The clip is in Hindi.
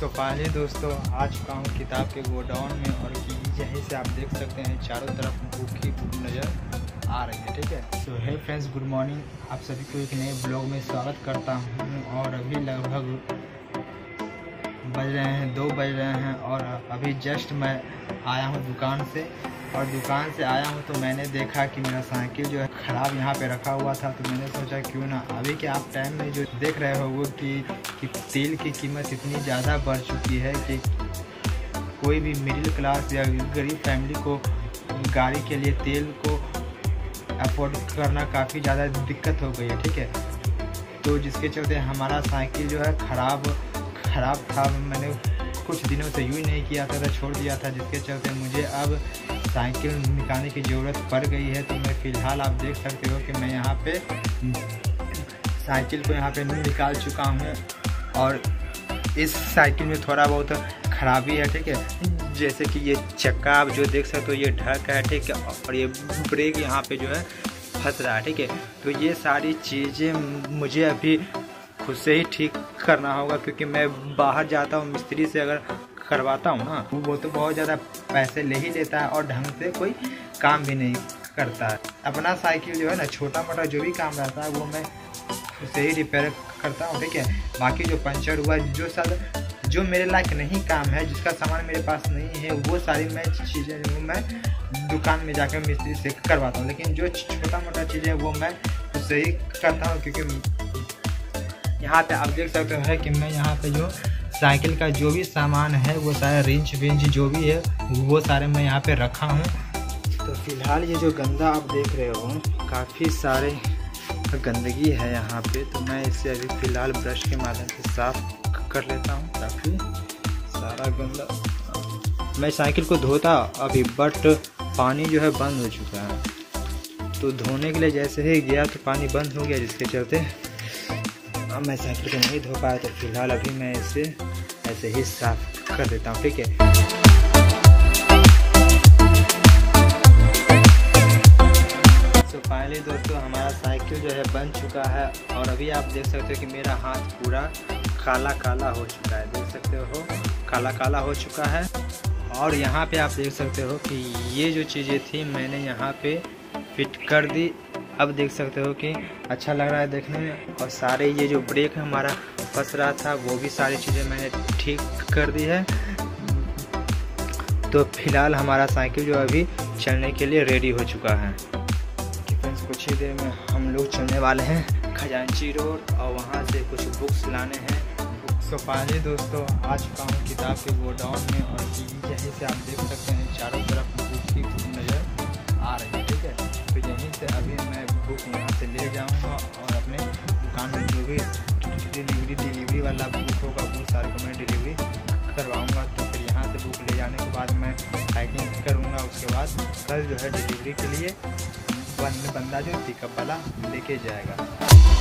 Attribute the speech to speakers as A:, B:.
A: सो पहले दोस्तों आ चुका हूँ किताब के गोडाउन में और यहीं से आप देख सकते हैं, चारों तरफ़ भूखी ही भूख नज़र आ रही है, ठीक है? सो है फ्रेंड्स गुड मॉर्निंग आप सभी को एक नए ब्लॉग में स्वागत करता हूँ और अभी लगभग बज रहे हैं दो बज रहे हैं और अभी जस्ट मैं आया हूँ दुकान से। और दुकान से आया हूँ तो मैंने देखा कि मेरा साइकिल जो है ख़राब यहाँ पे रखा हुआ था तो मैंने सोचा क्यों ना अभी के आप टाइम में जो देख रहे हो वो कि, कि तेल की कीमत इतनी ज़्यादा बढ़ चुकी है कि कोई भी मिडिल क्लास या गरीब फैमिली को गाड़ी के लिए तेल को अफोर्ड करना काफ़ी ज़्यादा दिक्कत हो गई है ठीक है? तो जिसके चलते हमारा साइकिल जो है ख़राब ख़राब था, मैंने कुछ दिनों से यूँ ही नहीं किया था छोड़ दिया था, जिसके चलते मुझे अब साइकिल निकालने की ज़रूरत पड़ गई है। तो मैं फ़िलहाल आप देख सकते हो कि मैं यहाँ पे साइकिल को यहाँ पे निकाल चुका हूँ और इस साइकिल में थोड़ा बहुत खराबी है, ठीक है? जैसे कि ये चक्का, आप जो देख सकते हो, ये ढक है, ठीक है? और ये ब्रेक यहाँ पे जो है फंस रहा है, ठीक है? तो ये सारी चीज़ें मुझे अभी खुद से ही ठीक करना होगा, क्योंकि मैं बाहर जाता हूँ, मिस्त्री से अगर करवाता हूँ ना, वो तो बहुत ज़्यादा पैसे ले ही लेता है और ढंग से कोई काम भी नहीं करता है। अपना साइकिल जो है ना छोटा मोटा जो भी काम रहता है, वो मैं उसे ही रिपेयर करता हूँ, ठीक है? बाकी जो पंचर हुआ, जो सब, जो मेरे लायक नहीं काम है, जिसका सामान मेरे पास नहीं है, वो सारी मैं चीज़ें वो मैं दुकान में जाकर मिस्त्री से करवाता हूँ। लेकिन जो छोटा मोटा चीज़ें वो मैं उससे ही करता हूँ, क्योंकि यहाँ पे आप देख सकते हो कि मैं यहाँ पे जो साइकिल का जो भी सामान है, वो सारा रिंच विंच जो भी है, वो सारे मैं यहाँ पे रखा हूँ। तो फ़िलहाल ये जो गंदा आप देख रहे हो, काफ़ी सारे गंदगी है यहाँ पे। तो मैं इसे अभी फ़िलहाल ब्रश के माध्यम से साफ़ कर लेता हूँ काफ़ी सारा गंदा मैं साइकिल को धोता अभी, बट पानी जो है बंद हो चुका है। तो धोने के लिए जैसे ही गया तो पानी बंद हो गया, जिसके चलते अब मैं साइकिल को नहीं धो पाया तो फ़िलहाल अभी मैं इसे ऐसे ही साफ़ कर देता हूँ, ठीक है? तो फाइनली दोस्तों, हमारा साइकिल जो है बन चुका है और अभी आप देख सकते हो कि मेरा हाथ पूरा काला काला हो चुका है। देख सकते हो काला काला हो चुका है और यहाँ पे आप देख सकते हो कि ये जो चीज़ें थी, मैंने यहाँ पे फिट कर दी अब देख सकते हो कि अच्छा लग रहा है देखने में। और सारे ये जो ब्रेक हमारा फंस रहा था, वो भी सारी चीज़ें मैंने ठीक कर दी है। तो फ़िलहाल हमारा साइकिल जो अभी चलने के लिए रेडी हो चुका है। फ्रेंड्स कुछ ही देर में हम लोग चलने वाले हैं खजांची रोड और वहाँ से कुछ बुक्स लाने हैं। सो फाइनली दोस्तों, आ चुका हूँ किताब के गोडाउन में और यहीं से आप देख सकते हैं चारों तरफ़ भी डिलीवरी डिलीवरी वाला बुक होगा, वो सारे को मैं डिलीवरी करवाऊँगा। तो फिर यहाँ से बुक ले जाने के बाद मैं पैकिंग करूँगा उसके बाद। कल जो है डिलीवरी के लिए बंदा जो पिकअप वाला लेके जाएगा।